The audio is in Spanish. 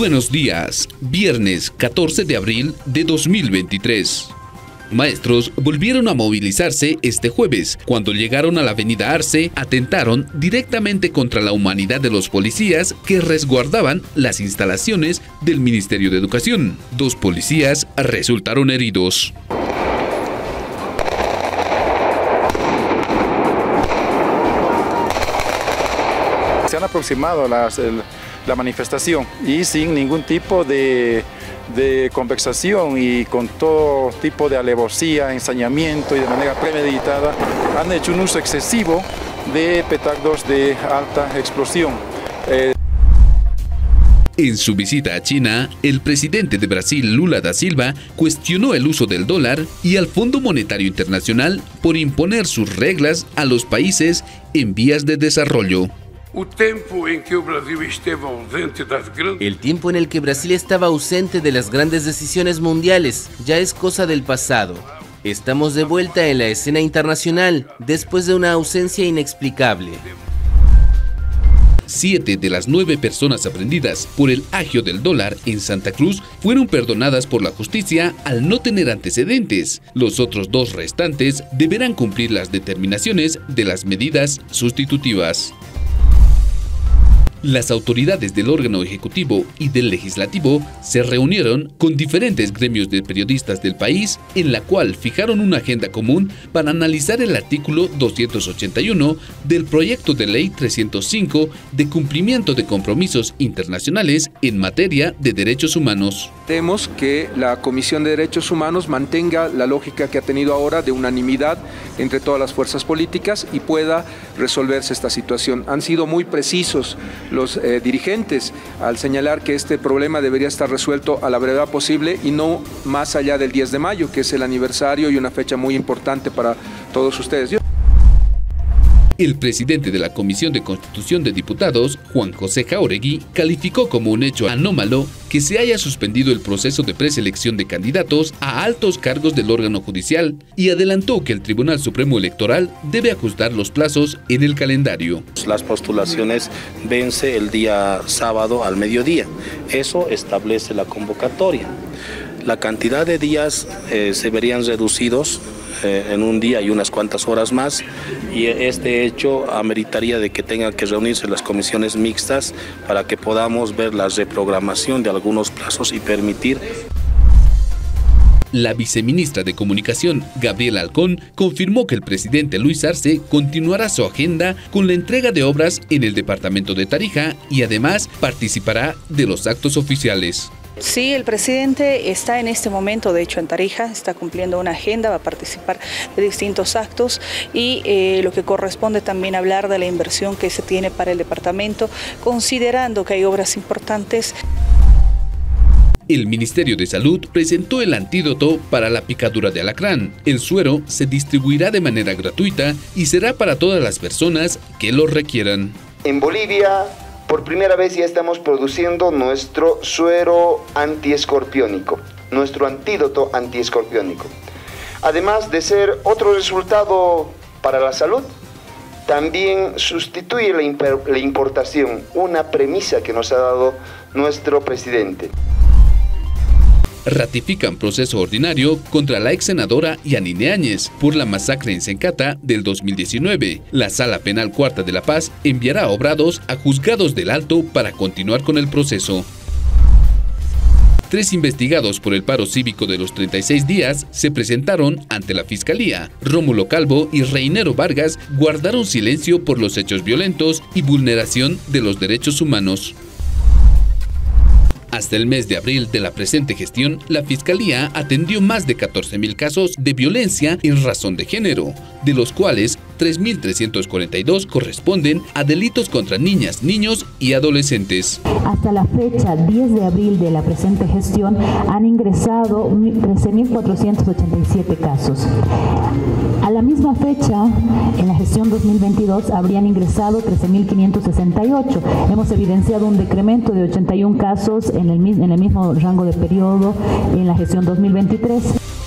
Buenos días, viernes 14 de abril de 2023. Maestros volvieron a movilizarse este jueves. Cuando llegaron a la avenida Arce, atentaron directamente contra la humanidad de los policías que resguardaban las instalaciones del Ministerio de Educación. Dos policías resultaron heridos. Se han aproximado las, la manifestación y sin ningún tipo de, de conversación y con todo tipo de alevosía, ensañamiento y de manera premeditada han hecho un uso excesivo de petardos de alta explosión. Eh, en su visita a China, el presidente de Brasil, Lula da Silva, cuestionó el uso del dólar y al Fondo Monetario Internacional por imponer sus reglas a los países en vías de desarrollo. El tiempo en el que Brasil estaba ausente de las grandes decisiones mundiales ya es cosa del pasado. Estamos de vuelta en la escena internacional después de una ausencia inexplicable. Siete de las nueve personas aprendidas por el agio del dólar en Santa Cruz fueron perdonadas por la justicia al no tener antecedentes. Los otros dos restantes deberán cumplir las determinaciones de las medidas sustitutivas. Las autoridades del órgano ejecutivo y del legislativo se reunieron con diferentes gremios de periodistas del país en la cual fijaron una agenda común para analizar el artículo 281 del proyecto de ley 305 de cumplimiento de compromisos internacionales en materia de derechos humanos. Queremos que la Comisión de Derechos Humanos mantenga la lógica que ha tenido ahora de unanimidad entre todas las fuerzas políticas y pueda resolverse esta situación. Han sido muy precisos los eh, dirigentes al señalar que este problema debería estar resuelto a la brevedad posible y no más allá del 10 de mayo, que es el aniversario y una fecha muy importante para todos ustedes. El presidente de la Comisión de Constitución de Diputados, Juan José Jauregui, calificó como un hecho anómalo que se haya suspendido el proceso de preselección de candidatos a altos cargos del órgano judicial y adelantó que el Tribunal Supremo Electoral debe ajustar los plazos en el calendario. Las postulaciones vence el día sábado al mediodía. Eso establece la convocatoria. La cantidad de días eh, se verían reducidos en un día y unas cuantas horas más y este hecho ameritaría de que tengan que reunirse las comisiones mixtas para que podamos ver la reprogramación de algunos plazos y permitir la viceministra de Comunicación, Gabriela Alcón, confirmó que el presidente Luis Arce continuará su agenda con la entrega de obras en el departamento de Tarija y además participará de los actos oficiales. Sí, el presidente está en este momento, de hecho, en Tarija, está cumpliendo una agenda, va a participar de distintos actos y eh, lo que corresponde también hablar de la inversión que se tiene para el departamento, considerando que hay obras importantes. El Ministerio de Salud presentó el antídoto para la picadura de alacrán. El suero se distribuirá de manera gratuita y será para todas las personas que lo requieran. En Bolivia por primera vez ya estamos produciendo nuestro suero antiescorpiónico, nuestro antídoto antiescorpiónico. Además de ser otro resultado para la salud, también sustituye la importación, una premisa que nos ha dado nuestro presidente ratifican proceso ordinario contra la ex senadora Yanine Áñez por la masacre en Sencata del 2019. La Sala Penal Cuarta de La Paz enviará obrados a juzgados del Alto para continuar con el proceso. Tres investigados por el paro cívico de los 36 días se presentaron ante la Fiscalía. Rómulo Calvo y Reinero Vargas guardaron silencio por los hechos violentos y vulneración de los derechos humanos. Hasta el mes de abril de la presente gestión, la Fiscalía atendió más de 14.000 casos de violencia en razón de género, de los cuales 3.342 corresponden a delitos contra niñas, niños y adolescentes. Hasta la fecha 10 de abril de la presente gestión han ingresado 13.487 casos. Misma fecha, en la gestión 2022 habrían ingresado 13.568. Hemos evidenciado un decremento de 81 casos en el, en el mismo rango de periodo en la gestión 2023.